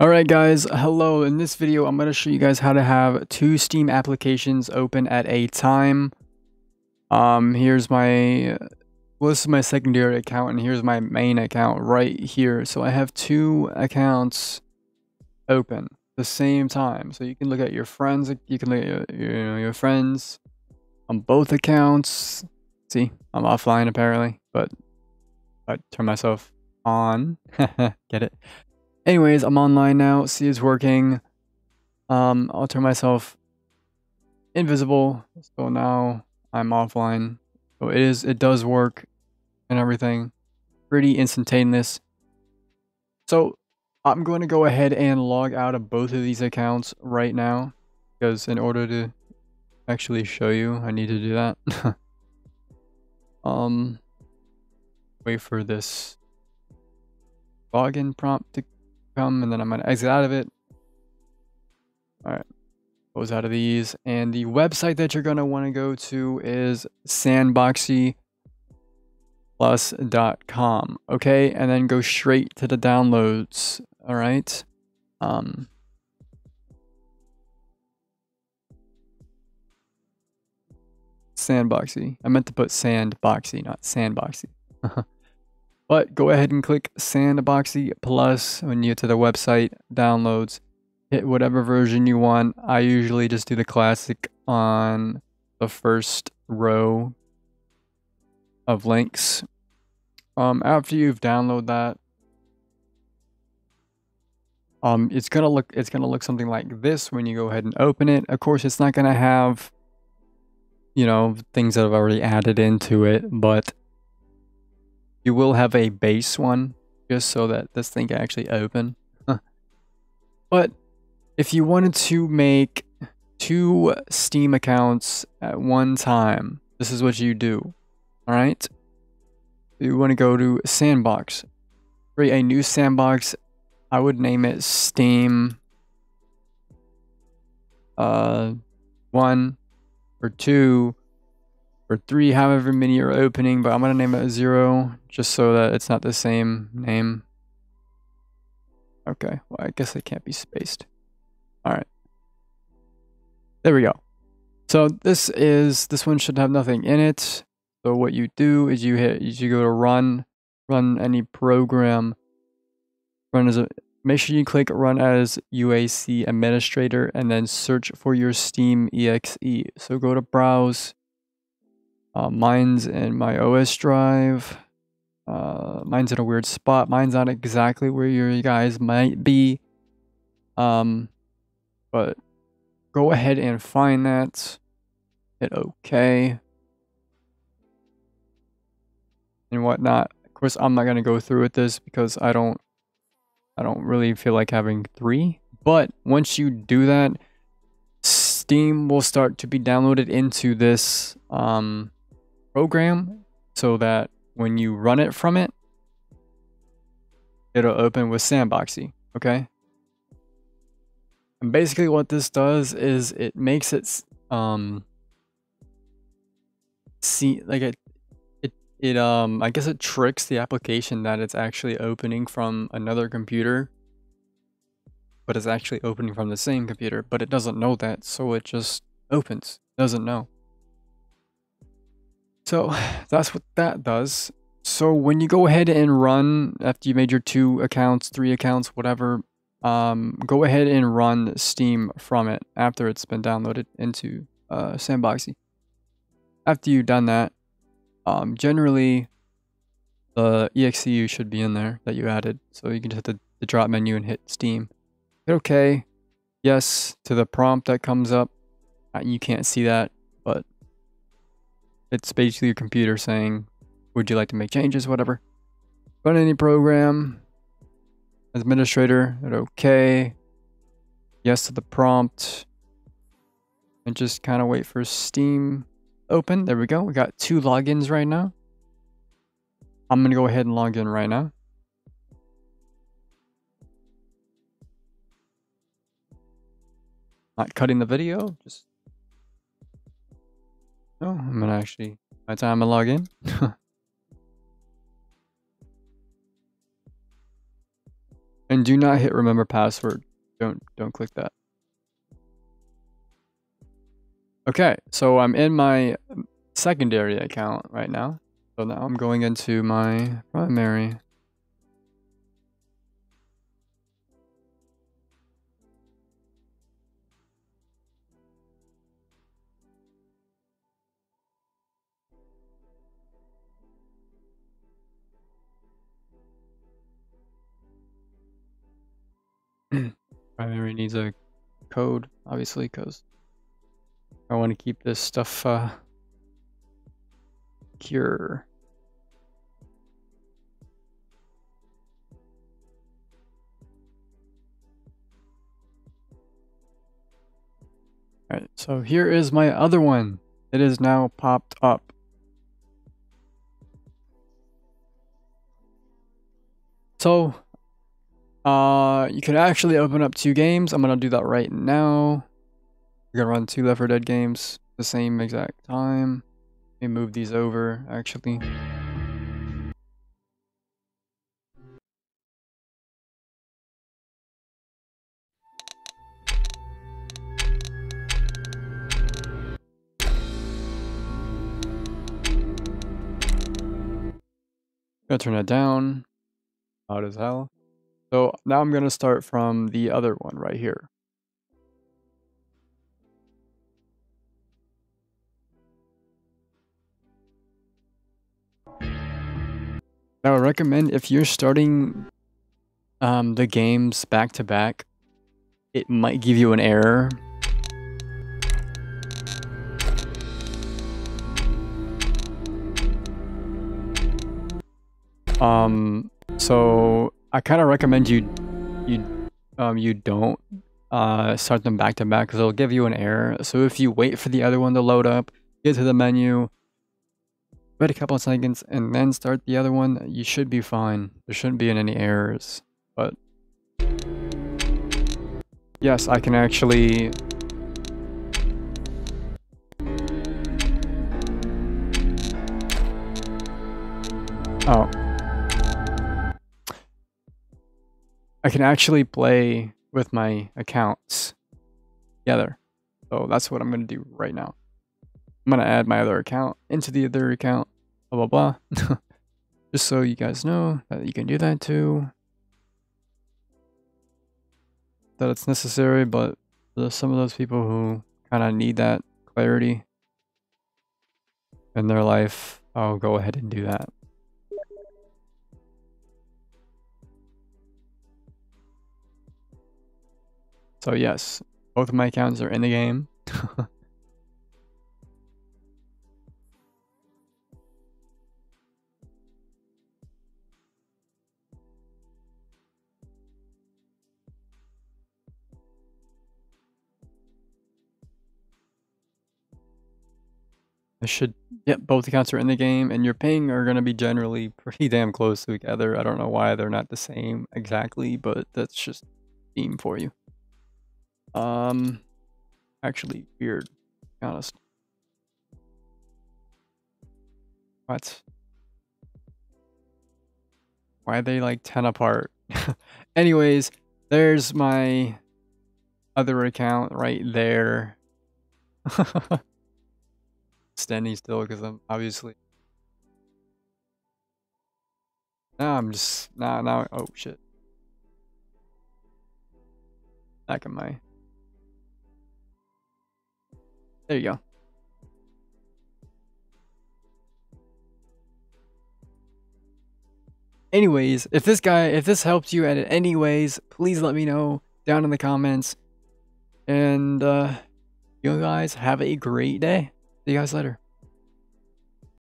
Alright guys, hello. In this video, I'm going to show you guys how to have two Steam applications open at a time. Um, here's my, well this is my secondary account and here's my main account right here. So I have two accounts open the same time. So you can look at your friends, you can look at your, your friends on both accounts. See, I'm offline apparently, but I turn myself on. Get it? Anyways, I'm online now. See, it's working. Um, I'll turn myself invisible. So now I'm offline. So it is, it does work and everything. Pretty instantaneous. So I'm going to go ahead and log out of both of these accounts right now. Because in order to actually show you, I need to do that. um, wait for this login prompt to come and then I'm going to exit out of it. All right, close out of these. And the website that you're going to want to go to is sandboxie-plus.com. Okay, and then go straight to the downloads. All right. Um, Sandboxy. I meant to put Sandboxy, not Sandboxy. But go ahead and click Sandboxie Plus when you get to the website, downloads, hit whatever version you want. I usually just do the classic on the first row of links. Um, after you've downloaded that, um, it's gonna look it's gonna look something like this when you go ahead and open it. Of course, it's not gonna have you know things that I've already added into it, but you will have a base one just so that this thing can actually open. but if you wanted to make two Steam accounts at one time, this is what you do. All right. You want to go to Sandbox, create a new sandbox. I would name it Steam uh, one or two or three, however many are opening, but I'm going to name it zero just so that it's not the same name. Okay, well, I guess it can't be spaced. All right. There we go. So this is, this one should have nothing in it. So what you do is you hit, you go to run, run any program, run as a, make sure you click run as UAC administrator and then search for your Steam exe. So go to browse, uh, mine's in my OS drive. Uh, mine's in a weird spot. Mine's not exactly where you guys might be. Um, but go ahead and find that. Hit OK. And whatnot. Of course, I'm not gonna go through with this because I don't, I don't really feel like having three. But once you do that, Steam will start to be downloaded into this um, program so that when you run it from it, it'll open with Sandboxie, okay? And basically what this does is it makes it um see like it it it um I guess it tricks the application that it's actually opening from another computer but it's actually opening from the same computer, but it doesn't know that, so it just opens. Doesn't know. So that's what that does. So when you go ahead and run, after you made your two accounts, three accounts, whatever, um, go ahead and run Steam from it after it's been downloaded into uh, Sandboxie. After you've done that, um, generally the EXE should be in there that you added. So you can just hit the, the drop menu and hit Steam. Hit OK. Yes to the prompt that comes up. Uh, you can't see that, it's basically your computer saying, would you like to make changes, whatever. Run any program. Administrator, hit OK. Yes to the prompt. And just kind of wait for Steam open. There we go. We got two logins right now. I'm going to go ahead and log in right now. Not cutting the video, just Oh, I'm gonna actually my time to log in. And do not hit remember password. Don't don't click that. Okay, so I'm in my secondary account right now. So now I'm going into my primary. Primary needs a code, obviously, because I want to keep this stuff uh, secure. Alright, so here is my other one. It is now popped up. So, uh, you can actually open up two games. I'm gonna do that right now. We're gonna run two Left 4 Dead games the same exact time. Let me move these over, actually. Gonna turn it down. Loud as hell. So now I'm gonna start from the other one right here. I would recommend if you're starting um, the games back to back, it might give you an error. Um, so I kind of recommend you you um you don't uh start them back to back because it'll give you an error. So if you wait for the other one to load up, get to the menu, wait a couple of seconds, and then start the other one, you should be fine. There shouldn't be any errors. But yes, I can actually Oh. I can actually play with my accounts together. So that's what I'm going to do right now. I'm going to add my other account into the other account, blah, blah, blah. Just so you guys know that you can do that too. That it's necessary, but there's some of those people who kind of need that clarity in their life, I'll go ahead and do that. So yes, both of my accounts are in the game. I should, yep, both accounts are in the game, and your ping are going to be generally pretty damn close together. I don't know why they're not the same exactly, but that's just Steam for you. Um, actually weird, to be honest. What? Why are they like 10 apart? Anyways, there's my other account right there. Standing still because I'm obviously. Now I'm just. Now, now. Oh shit. Back in my there you go. Anyways, if this guy, if this helped you at any ways, please let me know down in the comments. And uh, you guys have a great day. See you guys later.